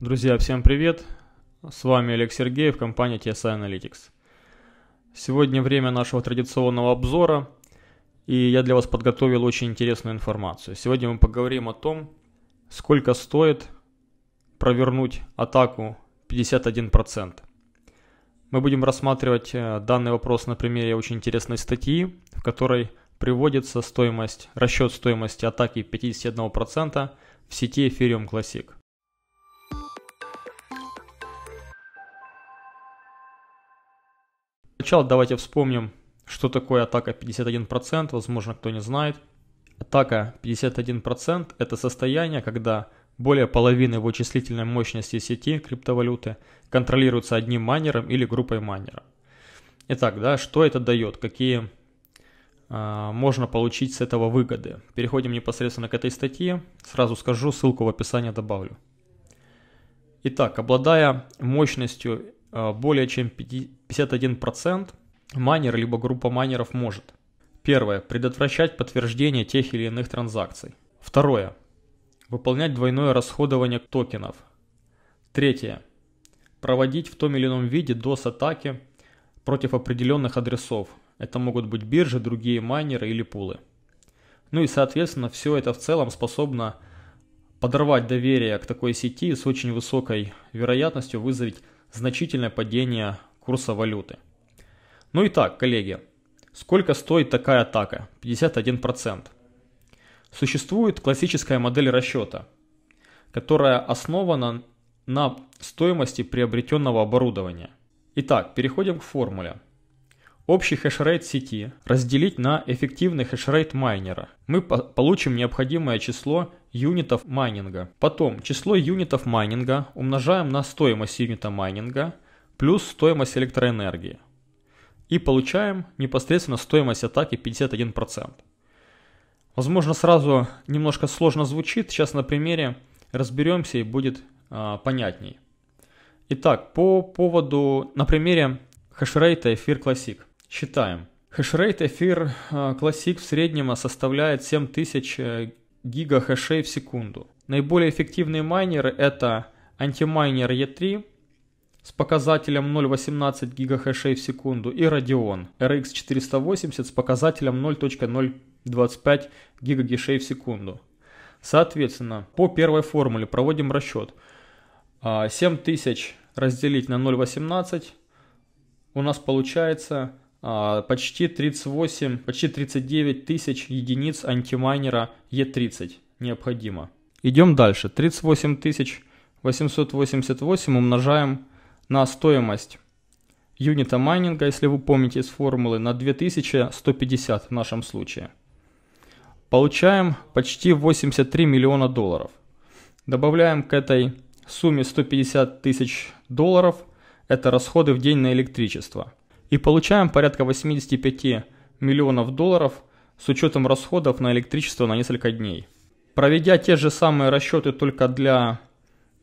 Друзья, всем привет! С вами Олег Сергеев, компания TSI Analytics. Сегодня время нашего традиционного обзора, и я для вас подготовил очень интересную информацию. Сегодня мы поговорим о том, сколько стоит провернуть атаку 51%. Мы будем рассматривать э, данный вопрос на примере очень интересной статьи, в которой приводится стоимость, расчет стоимости атаки 51% в сети Ethereum Classic. Сначала давайте вспомним, что такое атака 51%, возможно кто не знает. Атака 51% это состояние, когда более половины вычислительной мощности сети криптовалюты контролируется одним майнером или группой майнеров. Итак, да, что это дает, какие э, можно получить с этого выгоды. Переходим непосредственно к этой статье. Сразу скажу, ссылку в описании добавлю. Итак, обладая мощностью более чем 51%, майнер либо группа майнеров может. Первое. Предотвращать подтверждение тех или иных транзакций. Второе. Выполнять двойное расходование токенов. Третье. Проводить в том или ином виде DOS-атаки против определенных адресов. Это могут быть биржи, другие майнеры или пулы. Ну и соответственно все это в целом способно подорвать доверие к такой сети с очень высокой вероятностью вызвать значительное падение курса валюты. Ну и так, коллеги, сколько стоит такая атака? 51%. Существует классическая модель расчета, которая основана на стоимости приобретенного оборудования. Итак, переходим к формуле. Общий хешрейт сети разделить на эффективный хешрейт майнера. Мы по получим необходимое число юнитов майнинга. Потом число юнитов майнинга умножаем на стоимость юнита майнинга плюс стоимость электроэнергии. И получаем непосредственно стоимость атаки 51%. Возможно, сразу немножко сложно звучит. Сейчас на примере разберемся и будет а, понятней. Итак, по поводу, на примере хешрейта Эфир Classic. Считаем. Хешрейт Эфир Classic в среднем составляет 7000 э, гигахэшей в секунду. Наиболее эффективные майнеры это антимайнер E3 с показателем 0.18 ГГц в секунду и Radeon RX 480 с показателем 0.025 ГГц в секунду. Соответственно, по первой формуле проводим расчет. 7000 а, разделить на 0.18 у нас получается почти 38, почти 39 тысяч единиц антимайнера E30 необходимо. Идем дальше. 38 888 умножаем на стоимость юнита майнинга, если вы помните из формулы, на 2150 в нашем случае. Получаем почти 83 миллиона долларов. Добавляем к этой сумме 150 тысяч долларов, это расходы в день на электричество. И получаем порядка 85 миллионов долларов с учетом расходов на электричество на несколько дней. Проведя те же самые расчеты только для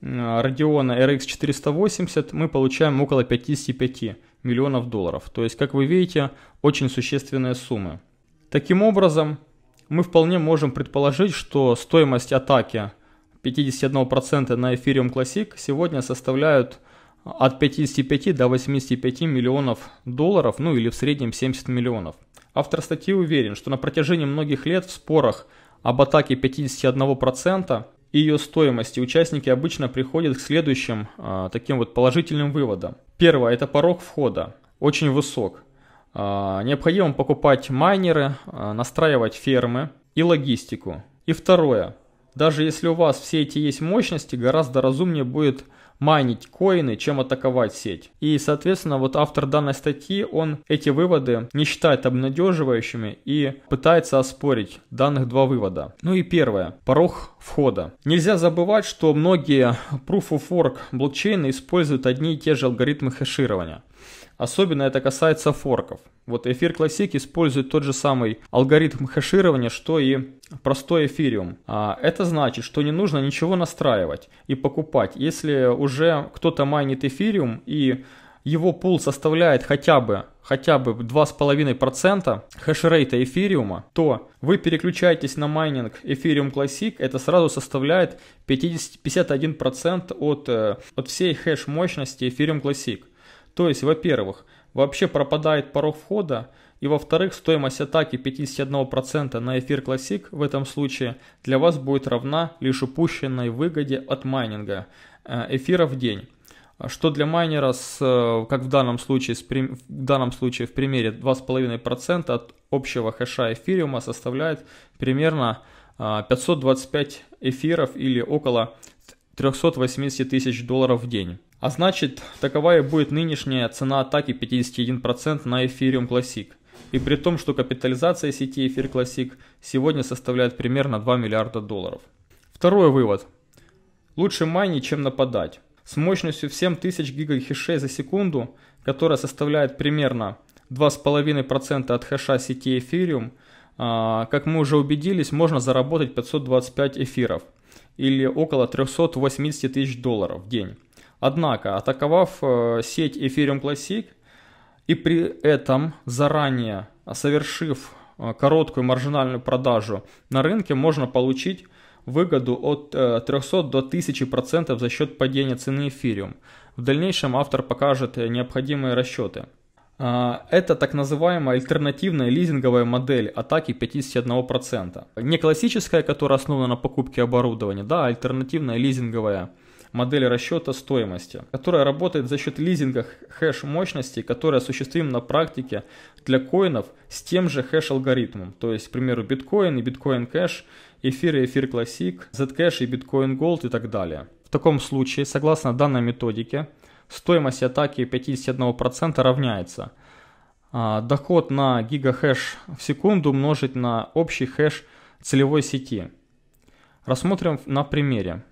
Radeon RX 480 мы получаем около 55 миллионов долларов. То есть, как вы видите, очень существенные суммы. Таким образом, мы вполне можем предположить, что стоимость атаки 51% на Ethereum Classic сегодня составляют от 55 до 85 миллионов долларов, ну или в среднем 70 миллионов. Автор статьи уверен, что на протяжении многих лет в спорах об атаке 51% и ее стоимости, участники обычно приходят к следующим а, таким вот положительным выводам. Первое, это порог входа, очень высок. А, необходимо покупать майнеры, а, настраивать фермы и логистику. И второе, даже если у вас все эти есть мощности, гораздо разумнее будет майнить коины, чем атаковать сеть. И, соответственно, вот автор данной статьи, он эти выводы не считает обнадеживающими и пытается оспорить данных два вывода. Ну и первое, порог входа. Нельзя забывать, что многие Proof of Work блокчейны используют одни и те же алгоритмы хеширования. Особенно это касается форков. Вот эфир Classic использует тот же самый алгоритм хеширования, что и простой эфириум. А это значит, что не нужно ничего настраивать и покупать. Если уже кто-то майнит эфириум и его пул составляет хотя бы, хотя бы 2,5% хешрейта эфириума, то вы переключаетесь на майнинг Ethereum Classic, это сразу составляет 50, 51% от, э, от всей хэш мощности Ethereum Classic. То есть, во-первых, вообще пропадает порог входа, и во-вторых, стоимость атаки 51% на эфир Classic в этом случае для вас будет равна лишь упущенной выгоде от майнинга э, эфира в день. Что для майнера, с, э, как в данном случае, в данном случае в примере 2,5% от общего хэша эфириума составляет примерно 525 э, эфиров или около 380 тысяч долларов в день. А значит, такова и будет нынешняя цена атаки 51% на Ethereum Classic. И при том, что капитализация сети Эфир Classic сегодня составляет примерно 2 миллиарда долларов. Второй вывод. Лучше майнить, чем нападать. С мощностью в 7000 гигахешей за секунду, которая составляет примерно 2,5% от хэша сети Ethereum, а, как мы уже убедились, можно заработать 525 эфиров или около 380 тысяч долларов в день. Однако, атаковав э, сеть Ethereum Classic и при этом заранее совершив э, короткую маржинальную продажу на рынке, можно получить выгоду от 300 э, до 1000% за счет падения цены эфириум. В дальнейшем автор покажет необходимые расчеты. Это так называемая альтернативная лизинговая модель атаки 51%. Не классическая, которая основана на покупке оборудования, да, а альтернативная лизинговая модель расчета стоимости, которая работает за счет лизинга хэш мощности, который осуществим на практике для коинов с тем же хэш алгоритмом. То есть, к примеру, биткоин и Bitcoin Cash, эфир и эфир Classic, Zcash и Bitcoin Gold и так далее. В таком случае, согласно данной методике, стоимость атаки 51% равняется а, доход на гигахэш в секунду умножить на общий хэш целевой сети. Рассмотрим на примере.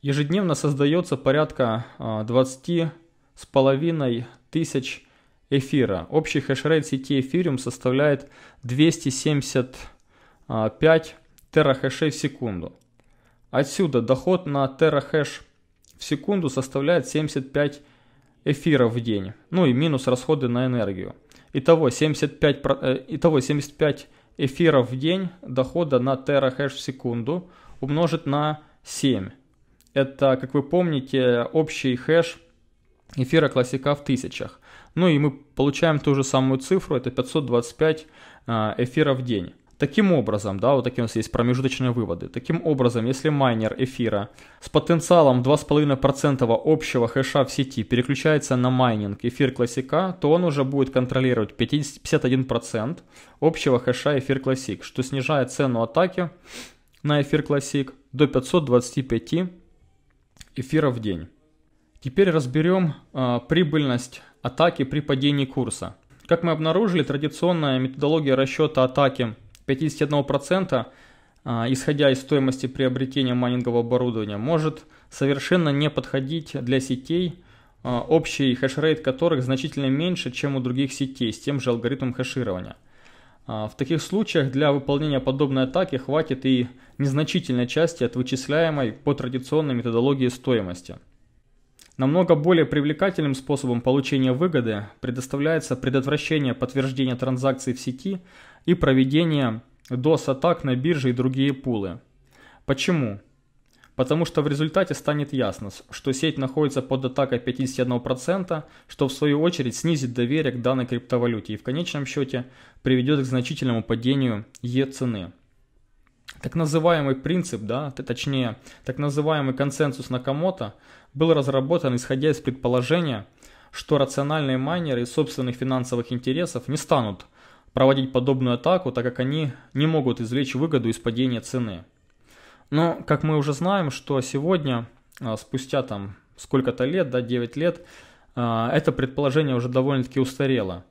Ежедневно создается порядка 20 а, с половиной тысяч эфира. Общий хешрейт сети Ethereum составляет 275 терахэшей в секунду. Отсюда доход на терахэш в секунду составляет 75 эфиров в день. Ну и минус расходы на энергию. Итого 75, э, итого 75 эфиров в день дохода на терахэш в секунду умножить на 7 это, как вы помните, общий хэш эфира Classic'а в тысячах. Ну и мы получаем ту же самую цифру, это 525 а, эфиров в день. Таким образом, да, вот такие у нас есть промежуточные выводы. Таким образом, если майнер эфира с потенциалом 2,5% общего хэша в сети переключается на майнинг эфир Classic а, то он уже будет контролировать 50, 51% общего хэша эфир классик, что снижает цену атаки на эфир классик до 525 эфира в день. Теперь разберем э, прибыльность атаки при падении курса. Как мы обнаружили, традиционная методология расчета атаки 51%, э, исходя из стоимости приобретения майнингового оборудования, может совершенно не подходить для сетей, э, общий хешрейт которых значительно меньше, чем у других сетей с тем же алгоритмом хеширования – а, в таких случаях для выполнения подобной атаки хватит и незначительной части от вычисляемой по традиционной методологии стоимости. Намного более привлекательным способом получения выгоды предоставляется предотвращение подтверждения транзакций в сети и проведение DOS-атак на бирже и другие пулы. Почему? Потому что в результате станет ясно, что сеть находится под атакой 51%, что в свою очередь снизит доверие к данной криптовалюте и в конечном счете приведет к значительному падению Е цены. Так называемый принцип, да, точнее, так называемый консенсус Накамото был разработан исходя из предположения, что рациональные майнеры из собственных финансовых интересов не станут проводить подобную атаку, так как они не могут извлечь выгоду из падения цены. Но, как мы уже знаем, что сегодня, а, спустя там сколько-то лет, да, 9 лет, а, это предположение уже довольно-таки устарело.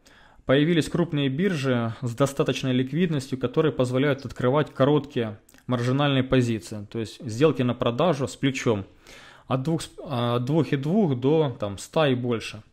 Появились крупные биржи с достаточной ликвидностью, которые позволяют открывать короткие маржинальные позиции, то есть сделки на продажу с плечом от 2,2 до там, 100 и больше.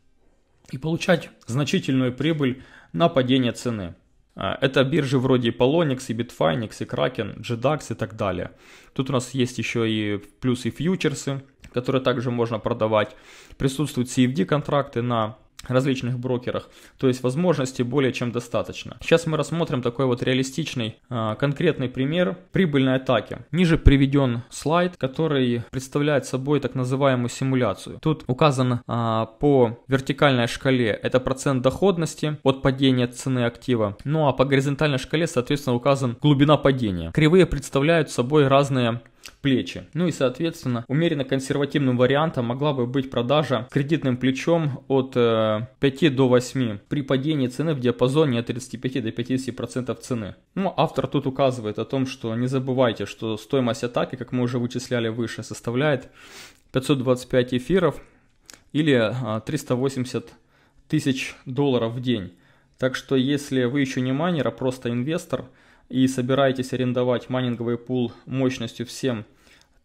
И получать значительную прибыль на падение цены. А, это биржи вроде Polonix, и Bitfinex, и Kraken, GDAX и так далее. Тут у нас есть еще и плюс и фьючерсы, которые также можно продавать. Присутствуют CFD контракты на различных брокерах. То есть возможностей более чем достаточно. Сейчас мы рассмотрим такой вот реалистичный а, конкретный пример прибыльной атаки. Ниже приведен слайд, который представляет собой так называемую симуляцию. Тут указано а, по вертикальной шкале это процент доходности от падения цены актива. Ну а по горизонтальной шкале соответственно указан глубина падения. Кривые представляют собой разные плечи. Ну и соответственно умеренно консервативным вариантом могла бы быть продажа кредитным плечом от э, 5 до 8 при падении цены в диапазоне от 35 до 50% цены. Ну автор тут указывает о том, что не забывайте, что стоимость атаки, как мы уже вычисляли выше, составляет 525 эфиров или 380 а, тысяч долларов в день. Так что если вы еще не майнер, а просто инвестор и собираетесь арендовать майнинговый пул мощностью всем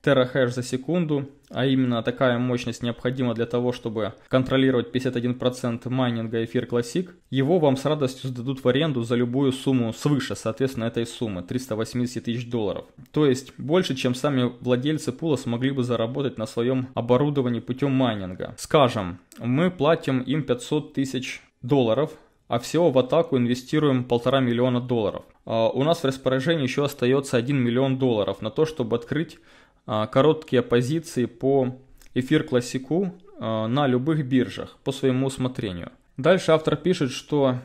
терахэш за секунду, а именно такая мощность необходима для того, чтобы контролировать 51% майнинга эфир Classic, его вам с радостью сдадут в аренду за любую сумму свыше, соответственно, этой суммы, 380 тысяч долларов. То есть больше, чем сами владельцы пула смогли бы заработать на своем оборудовании путем майнинга. Скажем, мы платим им 500 тысяч долларов, а всего в атаку инвестируем полтора миллиона долларов. А у нас в распоряжении еще остается 1 миллион долларов на то, чтобы открыть а, короткие позиции по эфир классику а, на любых биржах по своему усмотрению. Дальше автор пишет, что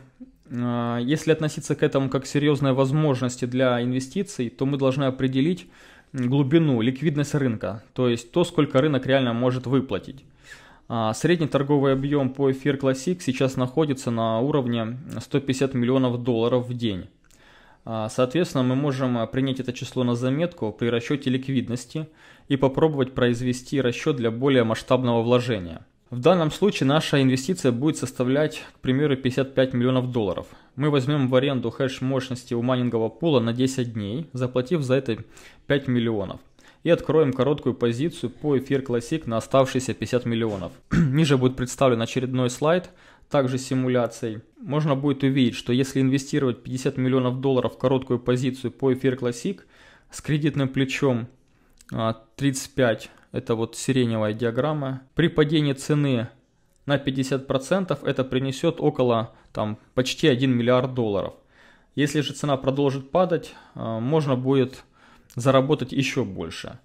если относиться к этому как к серьезной возможности для инвестиций, то мы должны определить глубину, ликвидность рынка, то есть то, сколько рынок реально может выплатить. Средний торговый объем по эфир Classic сейчас находится на уровне 150 миллионов долларов в день. А, соответственно, мы можем а, принять это число на заметку при расчете ликвидности и попробовать произвести расчет для более масштабного вложения. В данном случае наша инвестиция будет составлять, к примеру, 55 миллионов долларов. Мы возьмем в аренду хэш мощности у майнингового пула на 10 дней, заплатив за это 5 миллионов. И откроем короткую позицию по эфир Classic на оставшиеся 50 миллионов. Ниже будет представлен очередной слайд также симуляцией, можно будет увидеть, что если инвестировать 50 миллионов долларов в короткую позицию по эфир Classic с кредитным плечом 35, а, это вот сиреневая диаграмма, при падении цены на 50% это принесет около там, почти 1 миллиард долларов. Если же цена продолжит падать, а, можно будет заработать еще больше.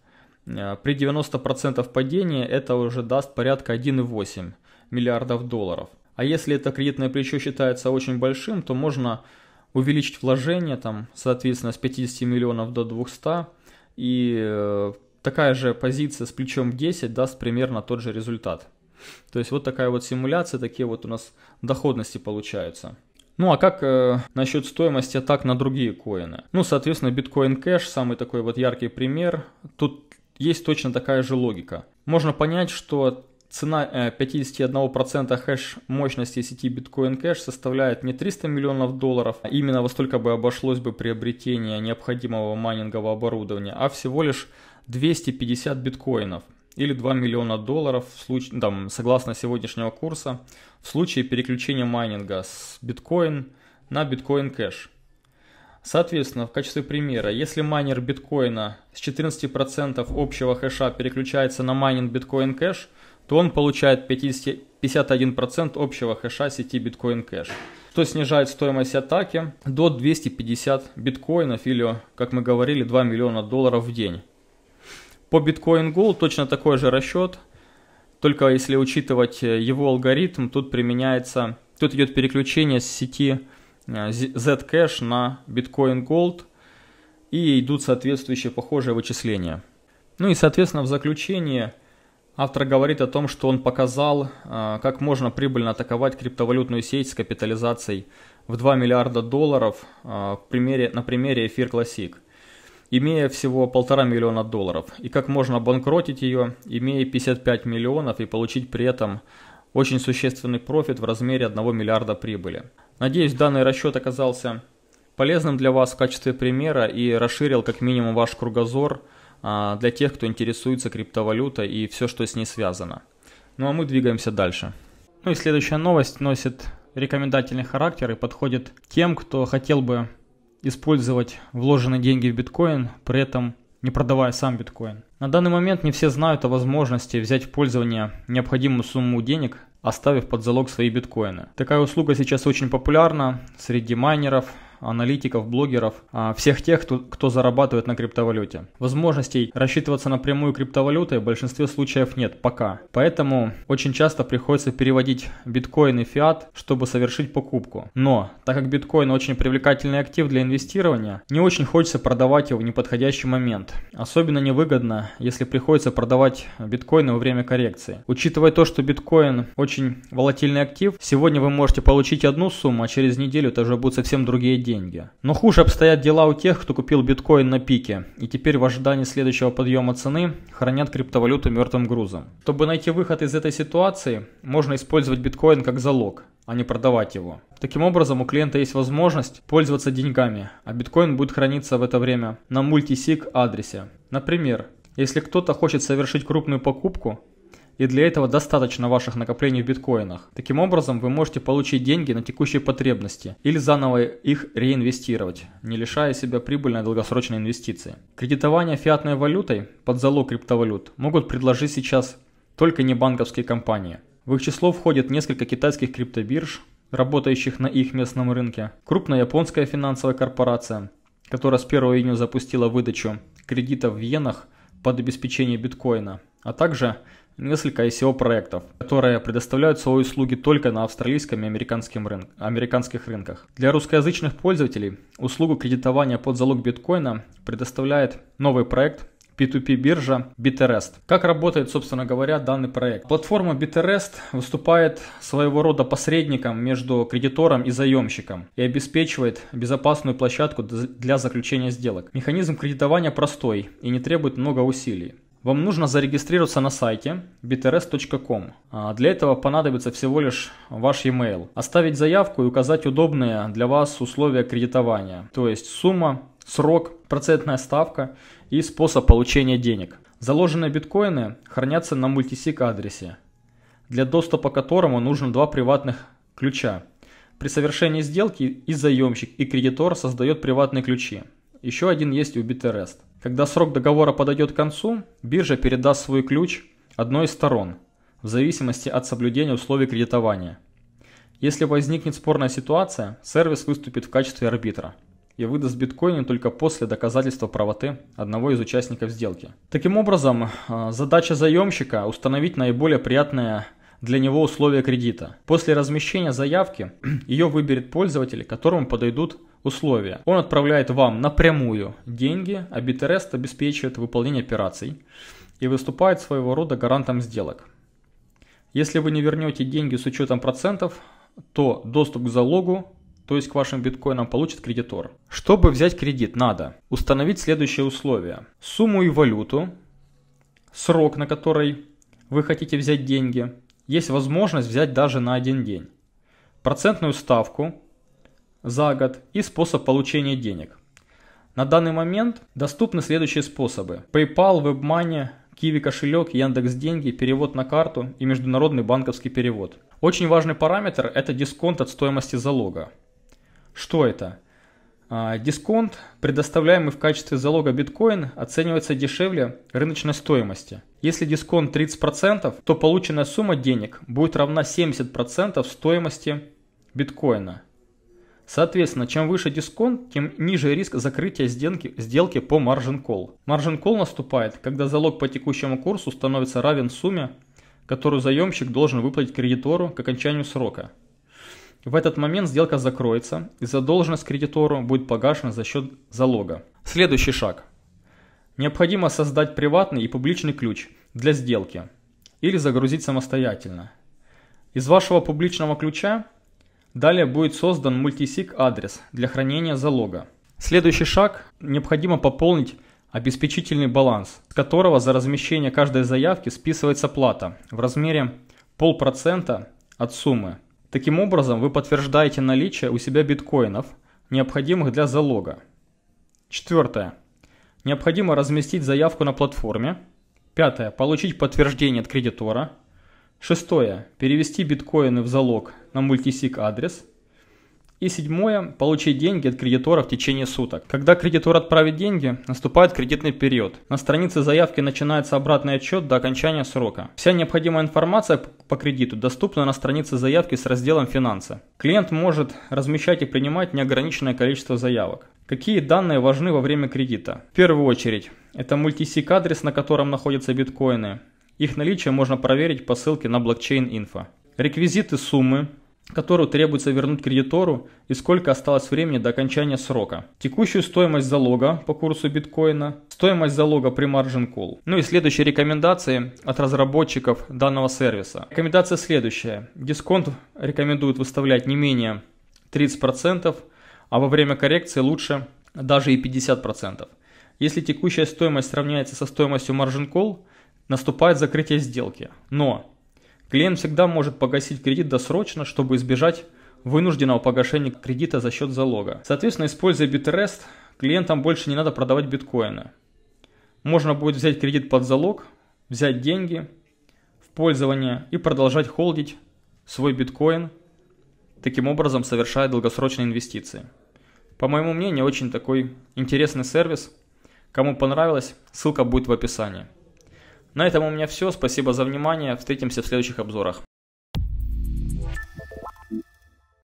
А, при 90% падения это уже даст порядка 1,8 миллиардов долларов. А если это кредитное плечо считается очень большим, то можно увеличить вложение, там, соответственно, с 50 миллионов до 200, и э, такая же позиция с плечом 10 даст примерно тот же результат. То есть вот такая вот симуляция, такие вот у нас доходности получаются. Ну а как э, насчет стоимости атак на другие коины? Ну, соответственно, биткоин кэш, самый такой вот яркий пример. Тут есть точно такая же логика. Можно понять, что Цена 51% э, хэш мощности сети Bitcoin Cash составляет не 300 миллионов долларов, а именно во столько бы обошлось бы приобретение необходимого майнингового оборудования, а всего лишь 250 биткоинов или 2 миллиона долларов в случае, там, согласно сегодняшнего курса в случае переключения майнинга с биткоин на Bitcoin Cash. Соответственно, в качестве примера, если майнер биткоина с 14% общего хэша переключается на майнинг Bitcoin Cash, то он получает 50, 51% общего хэша сети Bitcoin Cash, что снижает стоимость атаки до 250 биткоинов или, как мы говорили, 2 миллиона долларов в день. По Bitcoin Gold точно такой же расчет, только если учитывать э, его алгоритм, тут применяется, тут идет переключение с сети э, Zcash на Bitcoin Gold и идут соответствующие похожие вычисления. Ну и соответственно в заключение – Автор говорит о том, что он показал, а, как можно прибыльно атаковать криптовалютную сеть с капитализацией в 2 миллиарда долларов в примере, на примере Эфир Classic, имея всего полтора миллиона долларов, и как можно обанкротить ее, имея 55 миллионов и получить при этом очень существенный профит в размере 1 миллиарда прибыли. Надеюсь, данный расчет оказался полезным для вас в качестве примера и расширил как минимум ваш кругозор – а, для тех, кто интересуется криптовалютой и все, что с ней связано. Ну а мы двигаемся дальше. Ну и следующая новость носит рекомендательный характер и подходит тем, кто хотел бы использовать вложенные деньги в биткоин, при этом не продавая сам биткоин. На данный момент не все знают о возможности взять в пользование необходимую сумму денег оставив под залог свои биткоины. Такая услуга сейчас очень популярна среди майнеров, аналитиков, блогеров, а, всех тех, кто, кто зарабатывает на криптовалюте. Возможностей рассчитываться напрямую криптовалютой в большинстве случаев нет пока. Поэтому очень часто приходится переводить биткоин и фиат, чтобы совершить покупку. Но, так как биткоин очень привлекательный актив для инвестирования, не очень хочется продавать его в неподходящий момент. Особенно невыгодно, если приходится продавать биткоины во время коррекции. Учитывая то, что биткоин очень волатильный актив, сегодня вы можете получить одну сумму, а через неделю это уже будут совсем другие деньги деньги. Но хуже обстоят дела у тех, кто купил биткоин на пике и теперь в ожидании следующего подъема цены хранят криптовалюту мертвым грузом. Чтобы найти выход из этой ситуации, можно использовать биткоин как залог, а не продавать его. Таким образом, у клиента есть возможность пользоваться деньгами, а биткоин будет храниться в это время на мультисиг адресе. Например, если кто-то хочет совершить крупную покупку, и для этого достаточно ваших накоплений в биткоинах. Таким образом, вы можете получить деньги на текущие потребности или заново их реинвестировать, не лишая себя прибыльной долгосрочной инвестиции. Кредитование фиатной валютой под залог криптовалют могут предложить сейчас только не банковские компании. В их число входит несколько китайских криптобирж, работающих на их местном рынке, крупная японская финансовая корпорация, которая с 1 июня запустила выдачу кредитов в иенах под обеспечение биткоина, а также несколько ICO проектов, которые предоставляют свои услуги только на австралийском и американском рын... американских рынках. Для русскоязычных пользователей услугу кредитования под залог биткоина предоставляет новый проект P2P биржа Biterest. Как работает, собственно говоря, данный проект? Платформа Biterest выступает своего рода посредником между кредитором и заемщиком и обеспечивает безопасную площадку для заключения сделок. Механизм кредитования простой и не требует много усилий. Вам нужно зарегистрироваться на сайте btrs.com. А, для этого понадобится всего лишь ваш e-mail. Оставить заявку и указать удобные для вас условия кредитования, то есть сумма, срок, процентная ставка и способ получения денег. Заложенные биткоины хранятся на мультисик адресе, для доступа к которому нужно два приватных ключа. При совершении сделки и заемщик, и кредитор создает приватные ключи. Еще один есть у BitRest. Когда срок договора подойдет к концу, биржа передаст свой ключ одной из сторон, в зависимости от соблюдения условий кредитования. Если возникнет спорная ситуация, сервис выступит в качестве арбитра и выдаст биткоины только после доказательства правоты одного из участников сделки. Таким образом, а, задача заемщика установить наиболее приятное для него условия кредита. После размещения заявки ее выберет пользователь, которому подойдут условия. Он отправляет вам напрямую деньги, а Bitrest обеспечивает выполнение операций и выступает своего рода гарантом сделок. Если вы не вернете деньги с учетом процентов, то доступ к залогу, то есть к вашим биткоинам, получит кредитор. Чтобы взять кредит, надо установить следующие условия. Сумму и валюту, срок, на который вы хотите взять деньги, есть возможность взять даже на один день. Процентную ставку, за год и способ получения денег. На данный момент доступны следующие способы. PayPal, WebMoney, Kiwi кошелек, Яндекс Деньги, перевод на карту и международный банковский перевод. Очень важный параметр – это дисконт от стоимости залога. Что это? А, дисконт, предоставляемый в качестве залога биткоин, оценивается дешевле рыночной стоимости. Если дисконт 30%, то полученная сумма денег будет равна 70% стоимости биткоина. Соответственно, чем выше дисконт, тем ниже риск закрытия сделки, сделки по margin call. Margin call наступает, когда залог по текущему курсу становится равен сумме, которую заемщик должен выплатить кредитору к окончанию срока. В этот момент сделка закроется, и задолженность кредитору будет погашена за счет залога. Следующий шаг. Необходимо создать приватный и публичный ключ для сделки или загрузить самостоятельно. Из вашего публичного ключа Далее будет создан мультисиг адрес для хранения залога. Следующий шаг – необходимо пополнить обеспечительный баланс, с которого за размещение каждой заявки списывается плата в размере полпроцента от суммы. Таким образом, вы подтверждаете наличие у себя биткоинов, необходимых для залога. Четвертое. Необходимо разместить заявку на платформе. Пятое. Получить подтверждение от кредитора. Шестое. Перевести биткоины в залог на мультисиг адрес. И седьмое, получить деньги от кредитора в течение суток. Когда кредитор отправит деньги, наступает кредитный период. На странице заявки начинается обратный отчет до окончания срока. Вся необходимая информация по кредиту доступна на странице заявки с разделом «Финансы». Клиент может размещать и принимать неограниченное количество заявок. Какие данные важны во время кредита? В первую очередь, это мультисик адрес, на котором находятся биткоины. Их наличие можно проверить по ссылке на блокчейн-инфо. Реквизиты суммы, которую требуется вернуть кредитору и сколько осталось времени до окончания срока. Текущую стоимость залога по курсу биткоина, стоимость залога при margin call. Ну и следующие рекомендации от разработчиков данного сервиса. Рекомендация следующая. Дисконт рекомендуют выставлять не менее 30%, а во время коррекции лучше даже и 50%. Если текущая стоимость сравняется со стоимостью margin call, наступает закрытие сделки. Но Клиент всегда может погасить кредит досрочно, чтобы избежать вынужденного погашения кредита за счет залога. Соответственно, используя BitRest, клиентам больше не надо продавать биткоины. Можно будет взять кредит под залог, взять деньги в пользование и продолжать холдить свой биткоин, таким образом совершая долгосрочные инвестиции. По моему мнению, очень такой интересный сервис. Кому понравилось, ссылка будет в описании. На этом у меня все. Спасибо за внимание. Встретимся в следующих обзорах.